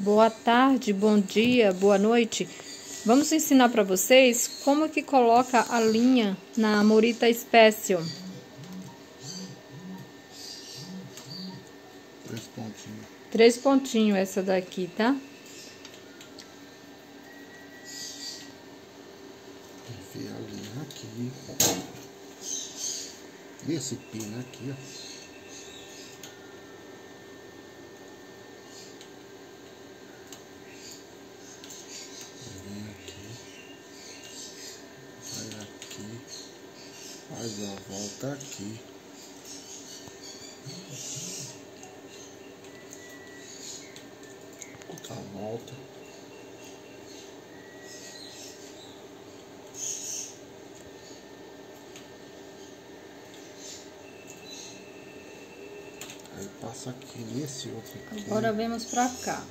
Boa tarde, bom dia, boa noite. Vamos ensinar para vocês como que coloca a linha na Morita Special. Três pontinhos. Três pontinhos essa daqui, tá? Enfia a linha aqui. Esse pino aqui, ó. Faz a volta aqui. Outra volta. Aí passa aqui nesse outro aqui. Agora vemos pra cá.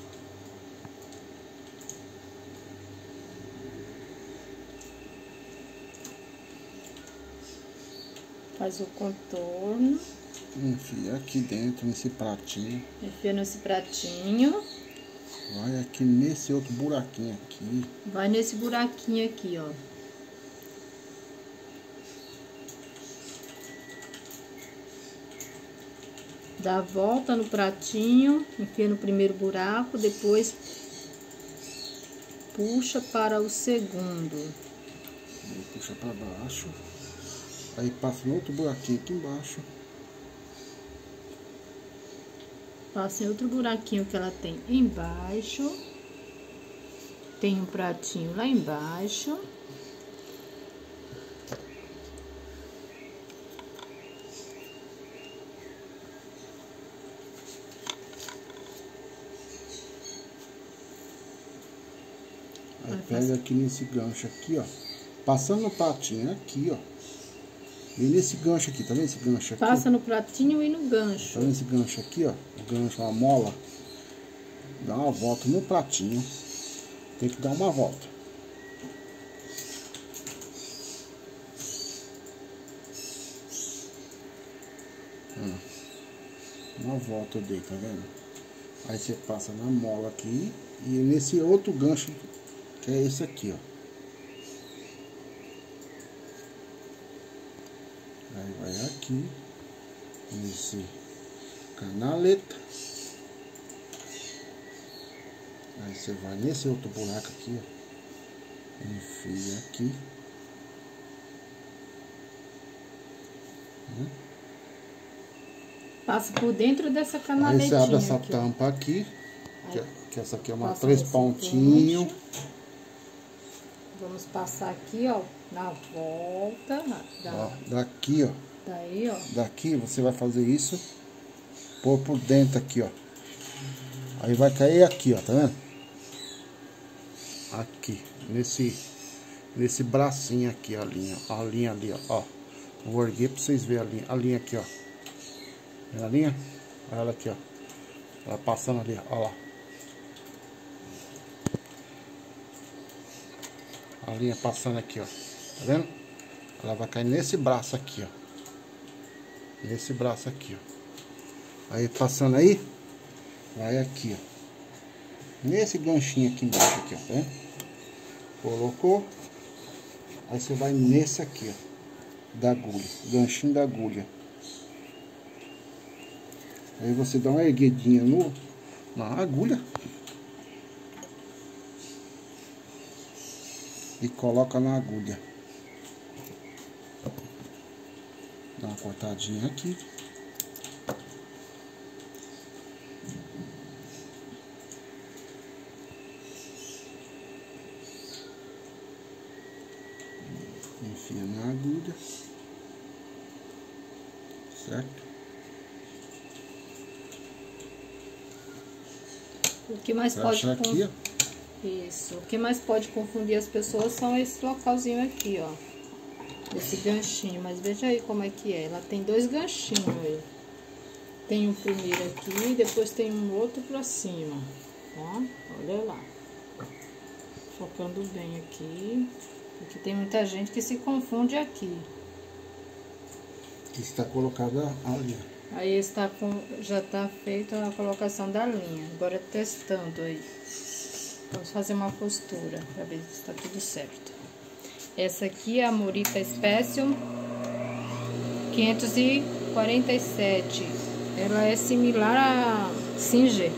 Faz o contorno. Enfia aqui dentro, nesse pratinho. Enfia nesse pratinho. Vai aqui nesse outro buraquinho aqui. Vai nesse buraquinho aqui, ó. Dá a volta no pratinho, enfia no primeiro buraco, depois puxa para o segundo. Puxa para baixo. Aí passa no outro buraquinho aqui embaixo. Passa em outro buraquinho que ela tem embaixo. Tem um pratinho lá embaixo. Aí pega aqui nesse gancho aqui, ó. Passando no pratinho aqui, ó. E nesse gancho aqui, tá vendo esse gancho aqui? Passa no pratinho e no gancho. Tá vendo esse gancho aqui, ó? O gancho, a mola. Dá uma volta no pratinho. Tem que dar uma volta. Hum. Uma volta dei, tá vendo? Aí você passa na mola aqui e nesse outro gancho, que é esse aqui, ó. Aí vai aqui, nesse canaleta. Aí você vai nesse outro buraco aqui, ó. Enfia aqui. Hum. Passa por dentro dessa canaletinha. Aí você abre essa aqui, tampa aqui. Que, que, essa aqui é uma três pontinhos. Vamos passar aqui, ó, na volta. Da, ó, daqui, ó. Daí, ó. Daqui você vai fazer isso. Pôr por dentro aqui, ó. Aí vai cair aqui, ó, tá vendo? Aqui, nesse, nesse bracinho aqui, a linha. A linha ali, ó. ó. Vou erguer pra vocês verem a linha. A linha aqui, ó. Vendo a linha? Olha ela aqui, ó. Ela passando ali, ó. lá. A linha passando aqui, ó. Tá vendo? Ela vai cair nesse braço aqui, ó. Nesse braço aqui, ó. Aí passando aí, vai aqui, ó. Nesse ganchinho aqui embaixo aqui, ó. Tá vendo? Colocou. Aí você vai nesse aqui, ó. Da agulha. Ganchinho da agulha. Aí você dá uma erguidinha no, na agulha. e coloca na agulha. Dá uma cortadinha aqui. Enfia na agulha. Certo? O que mais pode aqui, ó. Isso. O que mais pode confundir as pessoas são esse localzinho aqui, ó. Esse ganchinho. Mas veja aí como é que é. Ela tem dois ganchinhos aí. Tem um primeiro aqui, depois tem um outro pra cima. Tá? Olha lá. Focando bem aqui. Porque tem muita gente que se confunde aqui. Está colocada ali. Aí está com, já está feita a colocação da linha. Agora testando aí. Vamos fazer uma postura para ver se está tudo certo. Essa aqui é a Morita Special 547. Ela é similar a Singer.